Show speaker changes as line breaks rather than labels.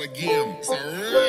Again. of